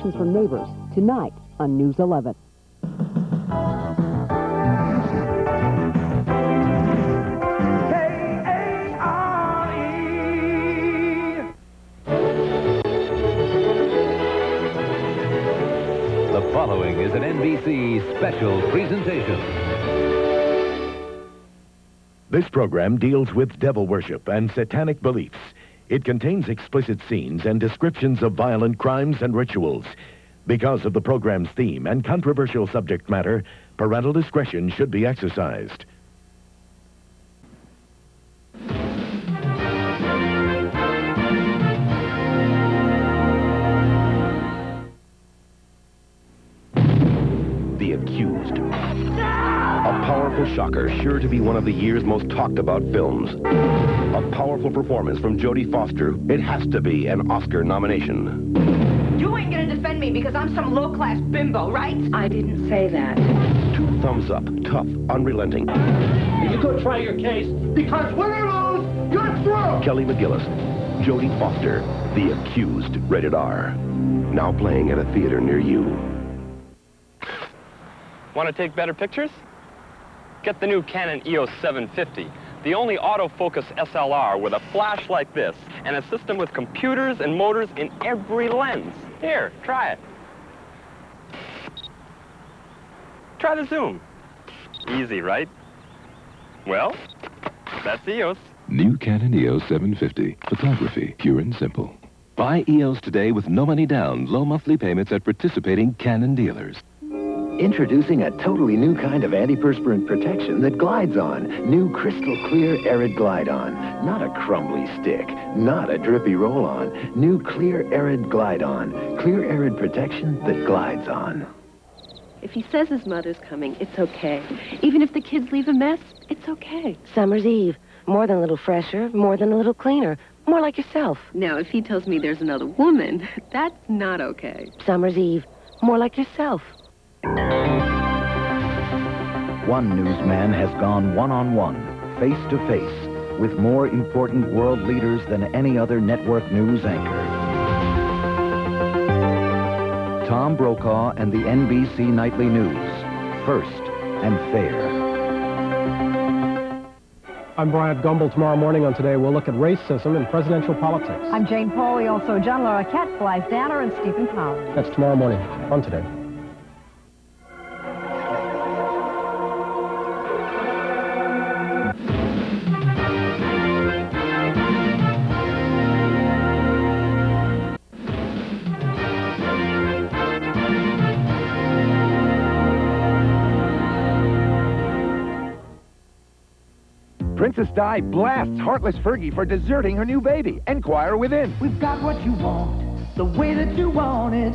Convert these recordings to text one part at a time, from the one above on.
from neighbors tonight on News 11. The following is an NBC special presentation. This program deals with devil worship and satanic beliefs. It contains explicit scenes and descriptions of violent crimes and rituals. Because of the program's theme and controversial subject matter, parental discretion should be exercised. Shocker, sure to be one of the year's most talked about films. A powerful performance from Jodie Foster. It has to be an Oscar nomination. You ain't gonna defend me because I'm some low-class bimbo, right? I didn't say that. Two thumbs up, tough, unrelenting. You go try your case because win or lose, you're through. Kelly McGillis, Jodie Foster, The Accused, rated R. Now playing at a theater near you. Want to take better pictures? Get the new Canon EOS 750, the only autofocus SLR with a flash like this and a system with computers and motors in every lens. Here, try it. Try the zoom. Easy, right? Well, that's EOS. New Canon EOS 750. Photography, pure and simple. Buy EOS today with no money down, low monthly payments at participating Canon dealers. Introducing a totally new kind of antiperspirant protection that glides on. New crystal clear Arrid Glide On. Not a crumbly stick, not a drippy roll-on. New clear Arrid Glide On. Clear Arrid protection that glides on. If he says his mother's coming, it's okay. Even if the kids leave a mess, it's okay. Summer's Eve. More than a little fresher, more than a little cleaner. More like yourself. Now, if he tells me there's another woman, that's not okay. Summer's Eve. More like yourself. One newsman has gone one-on-one, face-to-face, with more important world leaders than any other network news anchor. Tom Brokaw and the NBC Nightly News. First and fair. I'm Bryant Gumbel. Tomorrow morning on Today, we'll look at racism in presidential politics. I'm Jane Pauley, also John Larroquette, Blythe Danner, and Stephen Powell. That's tomorrow morning on Today. Princess Di blasts Heartless Fergie for deserting her new baby. Enquire within. We've got what you want, the way that you want it.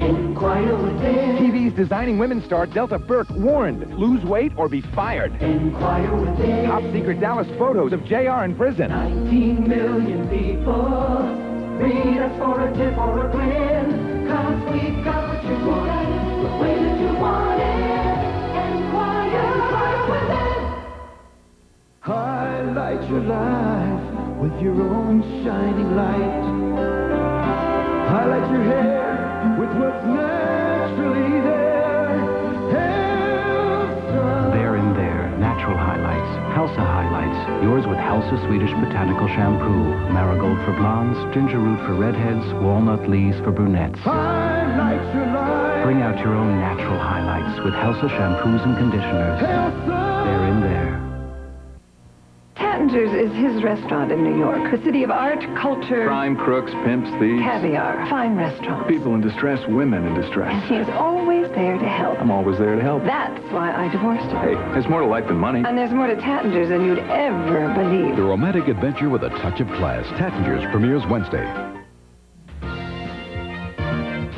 Enquire within. TV's designing women star Delta Burke warned, lose weight or be fired. Enquire within. Top secret Dallas photos of JR in prison. 19 million people read us for a tip or a grin. Cause we've got what you want, the way that you want it. Highlight your life with your own shining light. Highlight your hair with what's naturally there. There and there, natural highlights. Halsa highlights. Yours with Halsa Swedish Botanical Shampoo. Marigold for blondes, ginger root for redheads, walnut leaves for brunettes. Highlight your life. Bring out your own natural highlights with Halsa shampoos and conditioners. Elsa. There and there. Tattinger's is his restaurant in New York. A city of art, culture, Crime, crooks, pimps, thieves. caviar. Fine restaurant. People in distress, women in distress. And he is always there to help. I'm always there to help. That's why I divorced him. Hey, there's more to life than money. And there's more to Tattinger's than you'd ever believe. The romantic adventure with a touch of class. Tattinger's premieres Wednesday.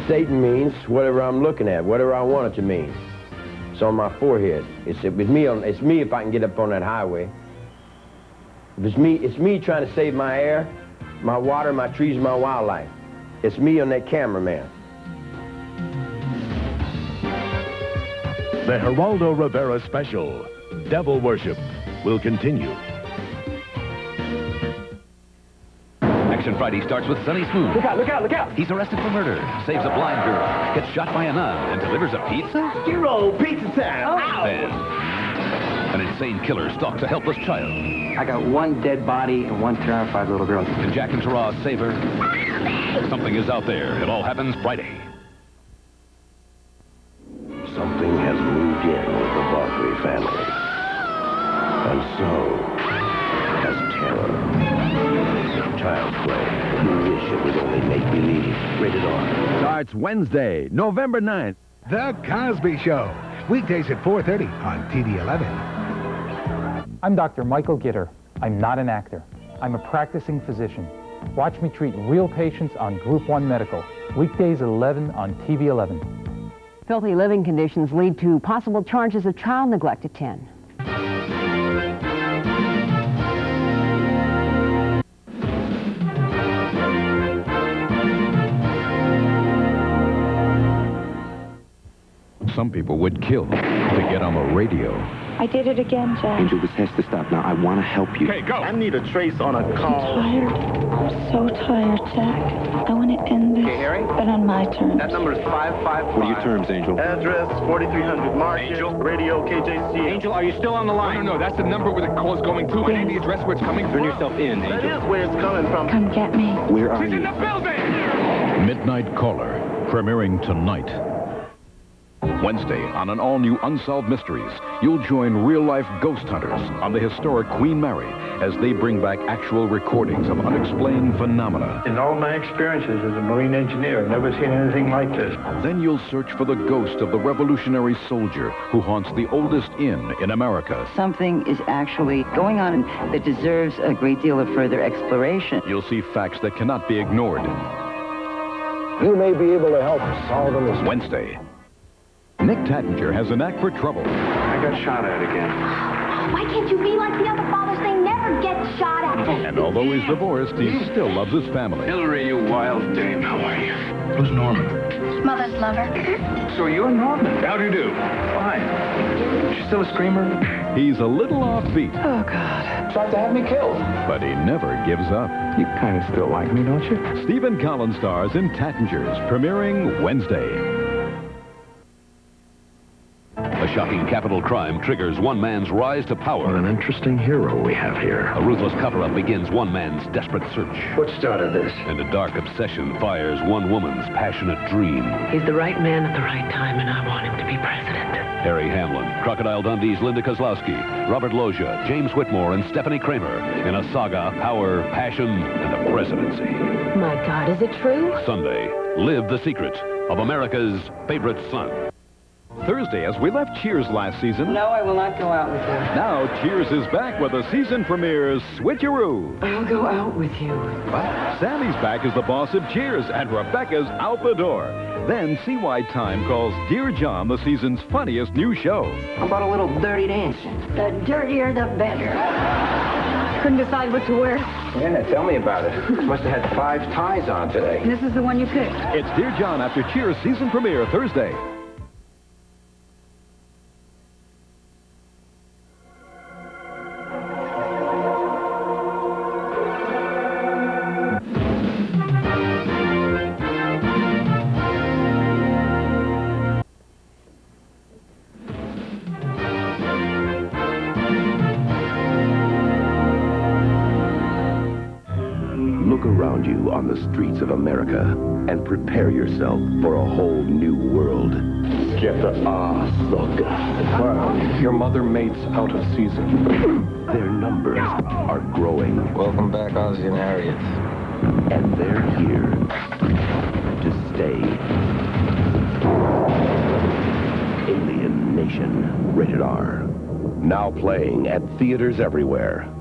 Satan means whatever I'm looking at, whatever I want it to mean. It's on my forehead. It's, it it's me. On, it's me if I can get up on that highway. If it's me, it's me trying to save my air, my water, my trees, my wildlife. It's me and that cameraman. The Geraldo Rivera special, Devil Worship, will continue. Action Friday starts with Sonny Spoon. Look out, look out, look out! He's arrested for murder, saves a blind girl, gets shot by a nun, and delivers a pizza? Hero, pizza time! Oh. Then, an insane killer stalks a helpless child. I got one dead body and one terrified little girl. And Jack and Tara save her. Something is out there. It all happens Friday. Something has moved in with the Barclay family. And so has terror. Child's play. You wish it was only make-believe. Rated R. Starts Wednesday, November 9th. The Cosby Show. Weekdays at 4.30 on TV 11. I'm Dr. Michael Gitter. I'm not an actor. I'm a practicing physician. Watch me treat real patients on Group 1 Medical. Weekdays at 11 on TV 11. Filthy living conditions lead to possible charges of child neglect at 10. Some people would kill to get on the radio. I did it again, Jack. Angel, this has to stop now. I want to help you. Okay, go. I need a trace on a call. I'm tired. I'm so tired, Jack. I want to end this. Okay, Harry? But on my terms. That number is 555. What are your terms, Angel? Address 4300 Market. Angel. Radio KJC. Angel, are you still on the line? No, no, no. That's the number where the call is going to. I need the address where it's coming from. Turn yourself in, Angel. That is where it's coming from. Come get me. Where are She's you? in the building! Midnight Caller, premiering tonight. Wednesday on an all-new Unsolved Mysteries, you'll join real-life ghost hunters on the historic Queen Mary as they bring back actual recordings of unexplained phenomena. In all my experiences as a marine engineer, I've never seen anything like this. Then you'll search for the ghost of the revolutionary soldier who haunts the oldest inn in America. Something is actually going on that deserves a great deal of further exploration. You'll see facts that cannot be ignored. You may be able to help solve a mystery. Wednesday. Nick Tattinger has a knack for trouble. I got shot at again. Why can't you be like the other fathers? They never get shot at. And although he's divorced, he still loves his family. Hillary, you wild dame, how are you? Who's Norman? Mother's lover. So you're Norman. How do you do? Fine. She's still a screamer? He's a little offbeat, Oh, God. Tried to have me killed. but he never gives up. You kind of still like me, don't you? Stephen Collins stars in Tattingers, premiering Wednesday. A shocking capital crime triggers one man's rise to power. What an interesting hero we have here. A ruthless cover-up begins one man's desperate search. What started this? And a dark obsession fires one woman's passionate dream. He's the right man at the right time, and I want him to be president. Harry Hamlin, Crocodile Dundee's Linda Kozlowski, Robert Loggia, James Whitmore, and Stepfanie Kramer in a saga, of power, passion, and a presidency. My God, is it true? Sunday, live the secret of America's favorite son. Thursday, as we left Cheers last season, No, I will not go out with you. now Cheers is back with a season premiere's Switcheroo. I'll go out with you. But Sammy's back as the boss of Cheers, and Rebecca's out the door. Then see why Time calls Dear John the season's funniest new show. How about a little dirty dancing? The dirtier, the better. Couldn't decide what to wear. Yeah, tell me about it. Must have had five ties on today. This is the one you picked. It's Dear John after Cheers season premiere Thursday. You on the streets of America and prepare yourself for a whole new world. Get the ah, Well, your mother mate's out of season. Their numbers are growing. Welcome back, Ozzie and Harriet. And they're here to stay. Alien Nation, rated R. Now playing at theaters everywhere.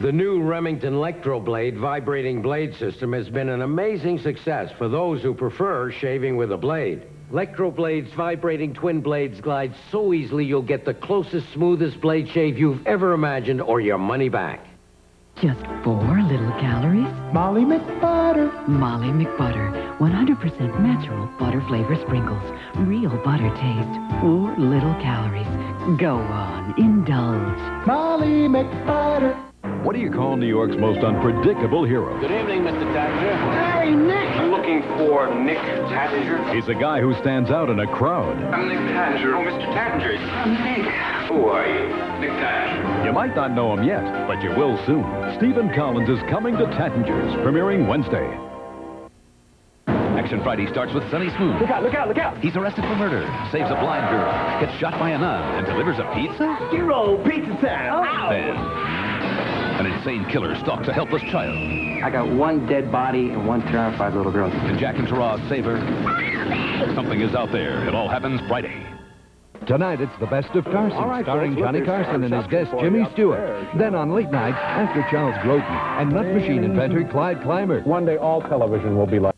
The new Remington Electroblade vibrating blade system has been an amazing success for those who prefer shaving with a blade. Electroblade's vibrating twin blades glide so easily you'll get the closest, smoothest blade shave you've ever imagined or your money back. Just four little calories? Molly McButter. Molly McButter. 100% natural butter flavor sprinkles. Real butter taste. Four little calories. Go on, indulge. Molly McButter. What do you call New York's most unpredictable hero? Good evening, Mr. Tattinger. Hey, Nick! I'm looking for Nick Tattinger. He's a guy who stands out in a crowd. I'm Nick Tattinger. Oh, Mr. Tattinger. I'm Nick. Who are you? Nick Tattinger. You might not know him yet, but you will soon. Stephen Collins is coming to Tattinger's, premiering Wednesday. Action Friday starts with Sonny Spoon. Look out, look out, look out. He's arrested for murder, saves a blind girl, gets shot by a nun, and delivers a pizza? Hero, pizza time. Then, an insane killer stalks a helpless child. I got one dead body and one terrified little girl. And Jack and Taraz save her. Something is out there. It all happens Friday. Tonight, it's the best of Carson, All right, starring Johnny Carson and his guest Jimmy Stewart. Then on late night, after Charles Grodin and nut machine inventor Clyde Clymer. One day all television will be like